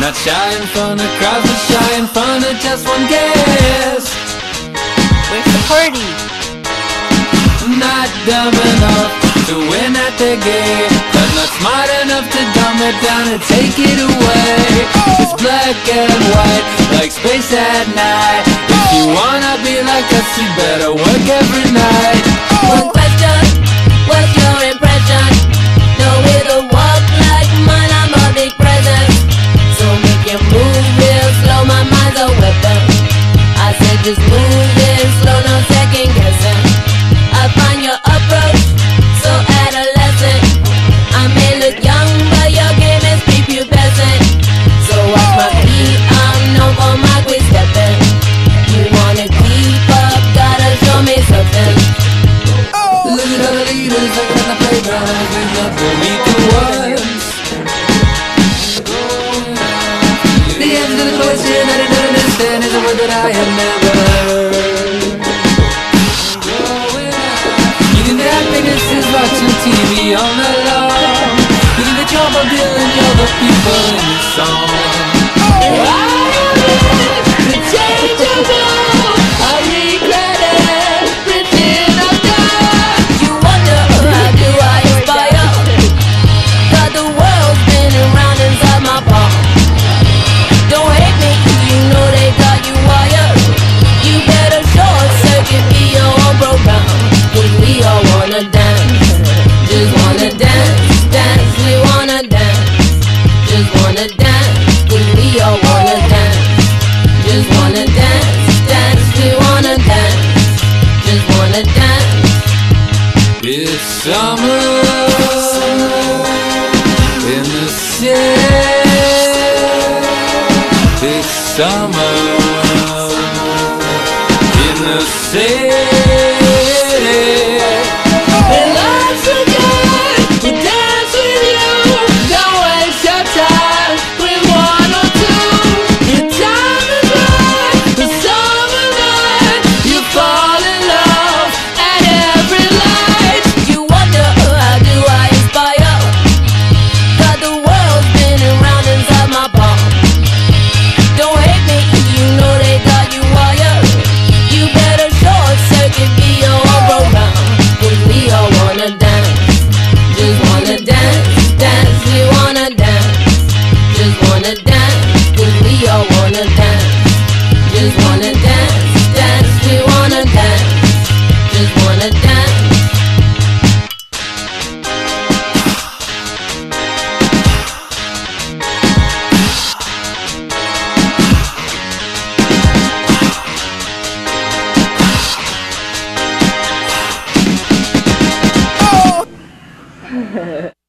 Not shy in front of crowds, but shy in front of just one guest. Where's the party? Not dumb enough to win at the game, but not smart enough to dumb it down and take it away. Oh. It's black and white, like space at night. If you wanna be like us, you better work every night. Oh. Just move it slow, no second guessing. Your approach so adolescent. I may look young, but your game is prepubescent. So watch my feet, I'm known for my quick stepping. You wanna keep up, gotta show me something. Oh. Look at the leaders looking at the playground. We love the that I have never. Heard You think that happiness is watching TV all night long You think that you're Bob Dylan, you're the people in the song oh, summer in the city. Wanna dance. Cause we all wanna dance, just wanna dance, dance, we wanna dance, just wanna dance. Oh!